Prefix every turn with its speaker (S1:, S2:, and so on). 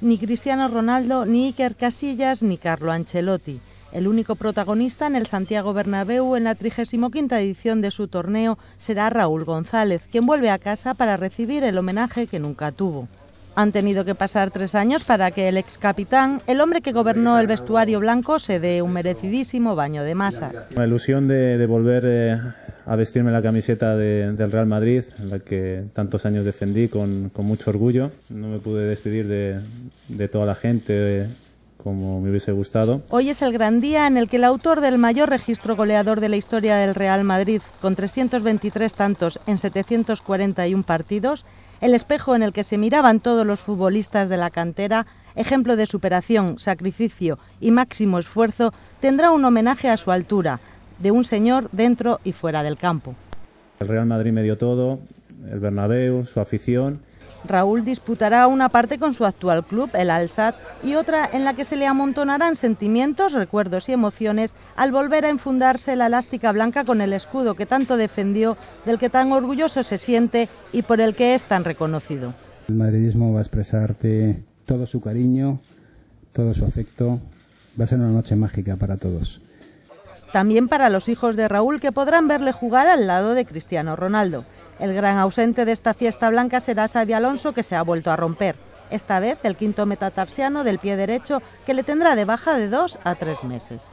S1: Ni Cristiano Ronaldo, ni Iker Casillas, ni Carlo Ancelotti. El único protagonista en el Santiago Bernabéu en la 35 edición de su torneo será Raúl González, quien vuelve a casa para recibir el homenaje que nunca tuvo. Han tenido que pasar tres años para que el ex capitán, el hombre que gobernó el vestuario blanco, se dé un merecidísimo baño de masas.
S2: La ilusión de, volver eh, a vestirme la camiseta del Real Madrid, la que tantos años defendí con, mucho orgullo. No me pude despedir de, de toda la gente como me hubiese gustado.
S1: Hoy es el gran día en el que el autor del mayor registro goleador de la historia del Real Madrid, con 323 tantos en 741 partidos, el espejo en el que se miraban todos los futbolistas de la cantera, ejemplo de superación, sacrificio y máximo esfuerzo, tendrá un homenaje a su altura, de un señor dentro y fuera del campo.
S2: El Real Madrid me dio todo, el Bernabéu, su afición
S1: Raúl disputará una parte con su actual club, el Alsat, y otra en la que se le amontonarán sentimientos, recuerdos y emociones al volver a enfundarse la elástica blanca con el escudo que tanto defendió, del que tan orgulloso se siente y por el que es tan reconocido.
S3: El madridismo va a expresarte todo su cariño, todo su afecto. Va a ser una noche mágica para todos.
S1: También para los hijos de Raúl que podrán verle jugar al lado de Cristiano Ronaldo. El gran ausente de esta fiesta blanca será Xavi Alonso que se ha vuelto a romper. Esta vez el quinto metatarsiano del pie derecho que le tendrá de baja de dos a tres meses.